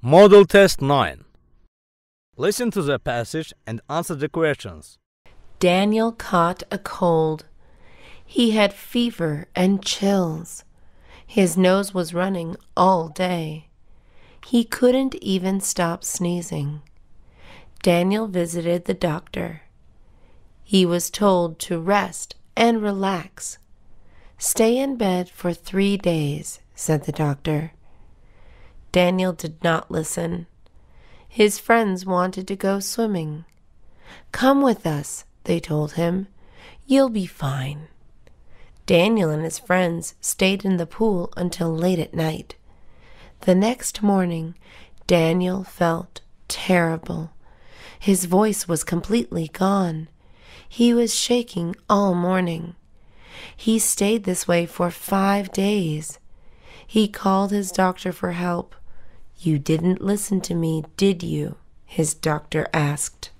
Model Test 9. Listen to the passage and answer the questions. Daniel caught a cold. He had fever and chills. His nose was running all day. He couldn't even stop sneezing. Daniel visited the doctor. He was told to rest and relax. Stay in bed for three days, said the doctor. Daniel did not listen. His friends wanted to go swimming. Come with us, they told him. You'll be fine. Daniel and his friends stayed in the pool until late at night. The next morning, Daniel felt terrible. His voice was completely gone. He was shaking all morning. He stayed this way for five days. He called his doctor for help. You didn't listen to me, did you? his doctor asked.